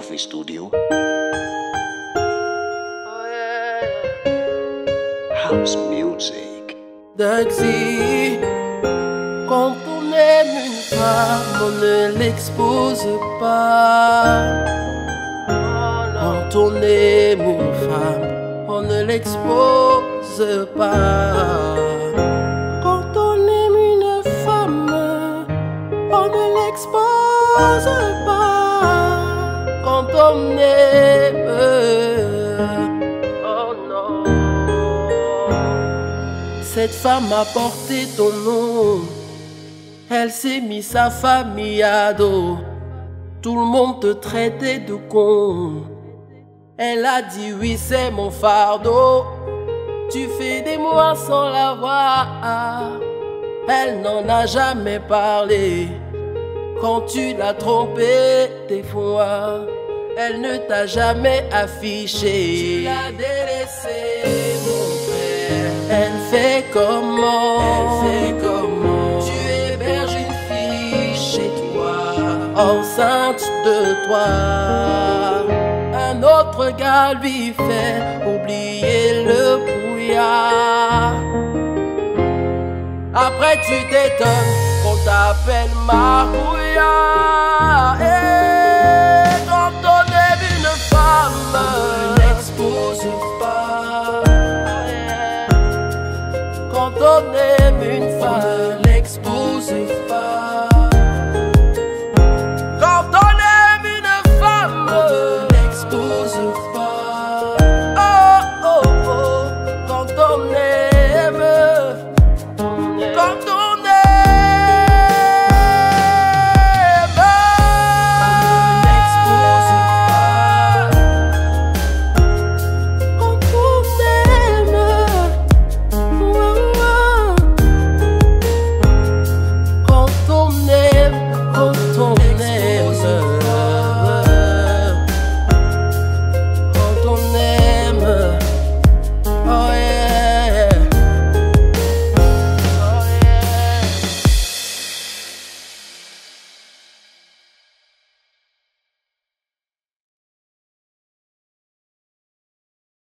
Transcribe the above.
Studio. House music. Daxi, quand on aime une femme, on ne l'expose pas. Quand on aime une femme, on ne l'expose pas. Quand on aime une femme, on ne l'expose pas. Oh non. Cette femme a porté ton nom. Elle s'est mis sa famille à dos. Tout le monde te traitait de con. Elle a dit oui, c'est mon fardeau. Tu fais des mois sans la voir. Elle n'en a jamais parlé. Quand tu l'as trompée des fois, elle ne t'a jamais affiché. Tu l'as délaissée, mon frère. Elle fait comment Elle fait comment Tu héberges une fille chez toi, enceinte de toi. Un autre gars lui fait oublier le brouillard. Après tu t'étonnes qu'on t'appelle Marouilla. Eh, donde